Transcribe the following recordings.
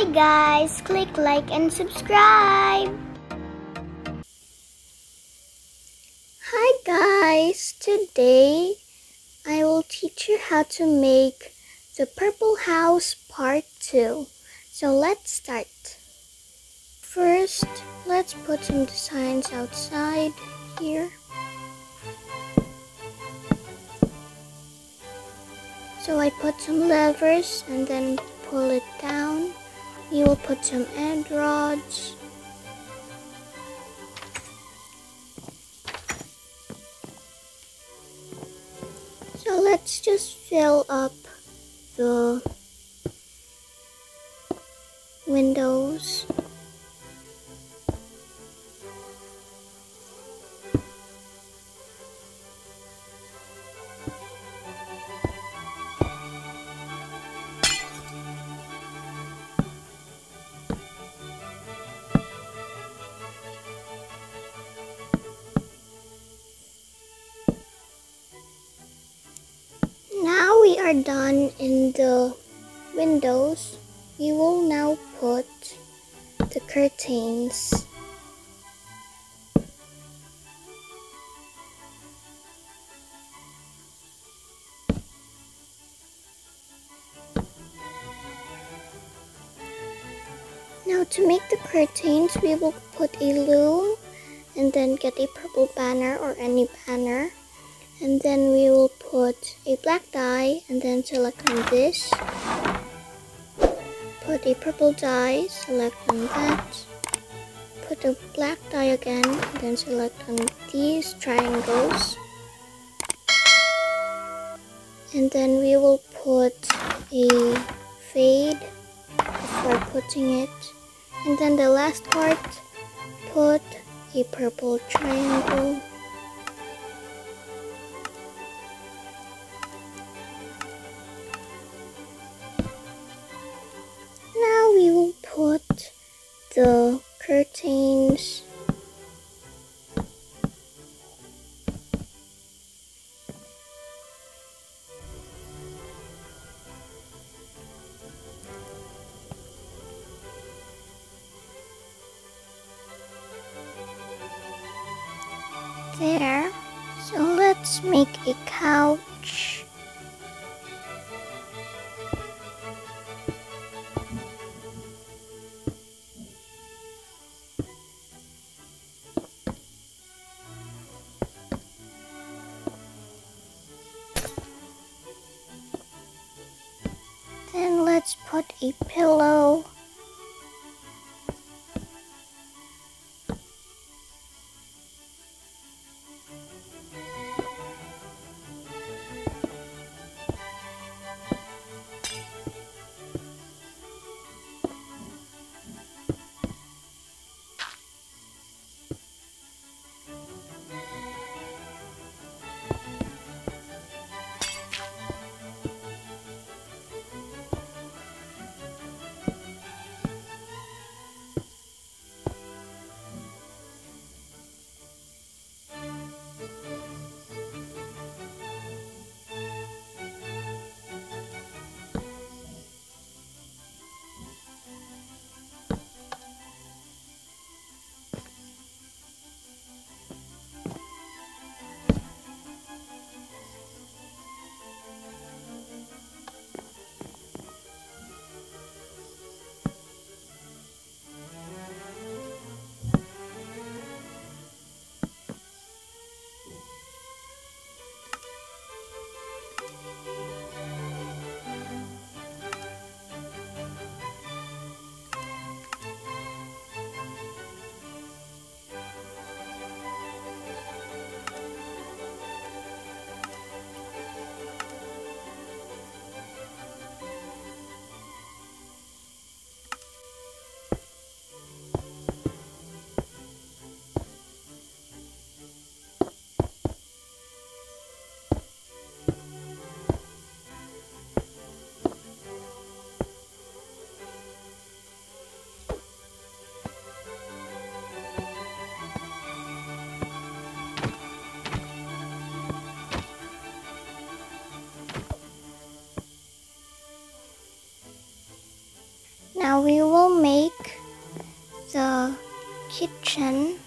Hi guys, click like and subscribe. Hi guys, today I will teach you how to make the purple house part 2. So let's start. First, let's put some designs outside here. So I put some levers and then pull it down. You will put some end rods. So let's just fill up the windows. Are done in the windows. We will now put the curtains. Now to make the curtains, we will put a loom and then get a purple banner or any banner and then we will put a black dye and then select on this. Put a purple dye select on that. Put a black dye again and then select on these triangles. And then we will put a fade before putting it. And then the last part put a purple triangle curtains there. So let's make a couch. Let's a pillow. Kitchen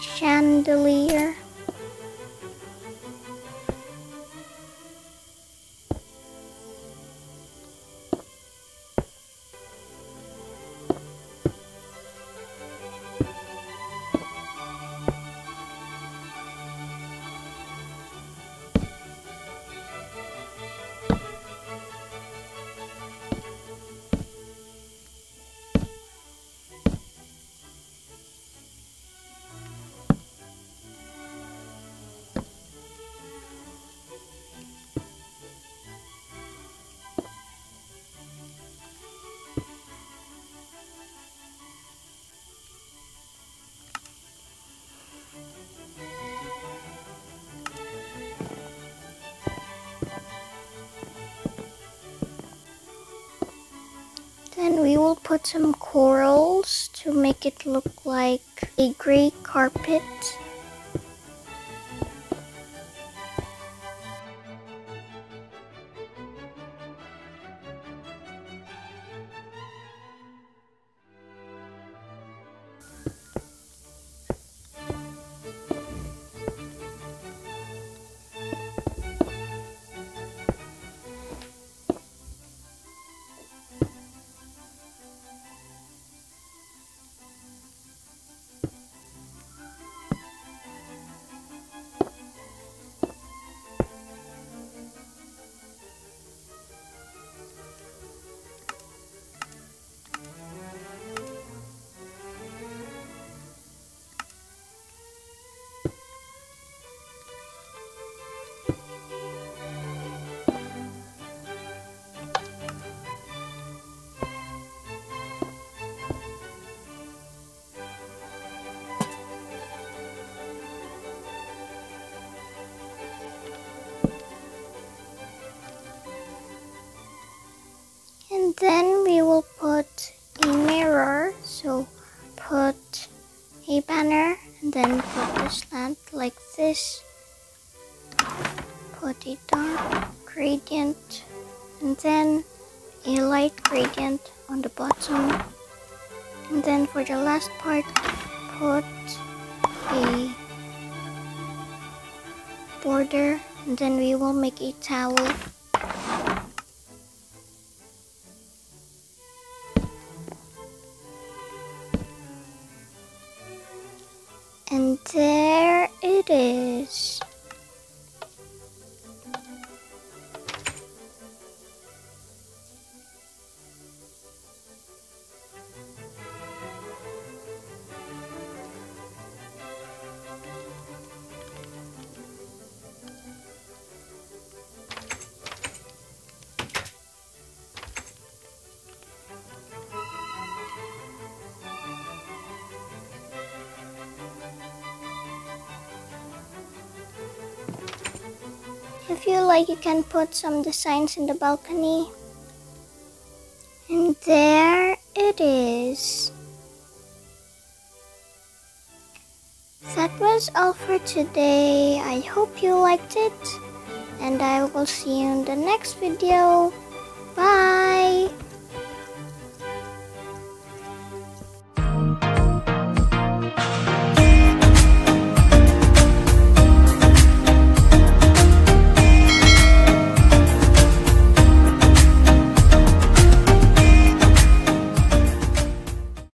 chandelier. Some corals to make it look like a gray carpet. Then we will put a mirror. So put a banner and then put the slant like this. Put a dark gradient and then a light gradient on the bottom. And then for the last part, put a border and then we will make a towel You like, you can put some designs in the balcony. And there it is. That was all for today. I hope you liked it. And I will see you in the next video. Bye.